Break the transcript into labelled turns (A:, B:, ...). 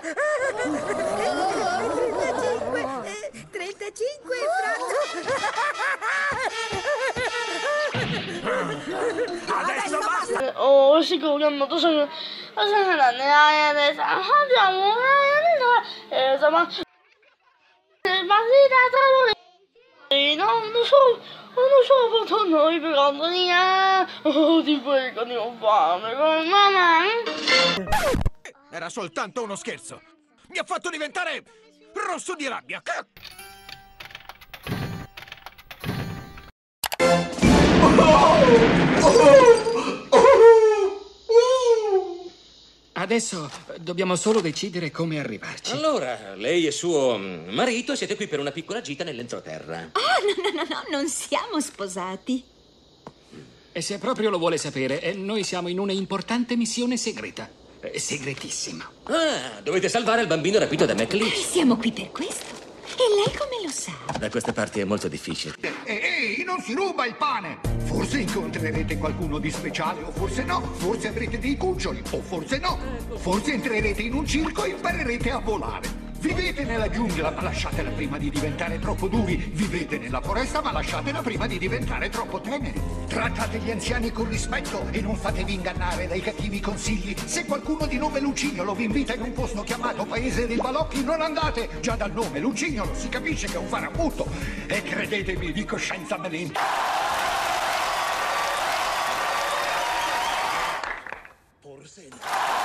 A: 35, 35 eh,
B: Adesso basta!
C: Eh, oh, sicuro, non so se... Adesso. Ah, adesso... Andiamo, adesso... Insomma... Ma si da tavoli... Non lo so... Non lo so quanto noi per Antonia... Oh, ti prego, non fame, come mamma...
B: Era soltanto uno scherzo! Mi ha fatto diventare rosso di rabbia!
D: Adesso dobbiamo solo decidere come arrivarci.
E: Allora, lei e suo marito siete qui per una piccola gita nell'entroterra.
A: Oh, no, no, no, no, non siamo sposati.
D: E se proprio lo vuole sapere, eh, noi siamo in una importante missione segreta. Eh, segretissima.
E: Ah, dovete salvare il bambino rapito da
A: E
E: McLean.
A: siamo qui per questo. E lei come lo sa?
E: Da queste parti è molto difficile.
F: Ehi, non si ruba il pane! Forse incontrerete qualcuno di speciale, o forse no. Forse avrete dei cuccioli, o forse no. Forse entrerete in un circo e imparerete a volare. Vivete nella giungla, ma lasciatela prima di diventare troppo duri. Vivete nella foresta, ma lasciatela prima di diventare troppo teneri. Trattate gli anziani con rispetto e non fatevi ingannare dai cattivi consigli. Se qualcuno di nome Lucignolo vi invita in un posto chiamato Paese dei Balocchi, non andate. Già dal nome Lucignolo si capisce che è un farabutto. E credetemi, di coscienza benenta. Forse no.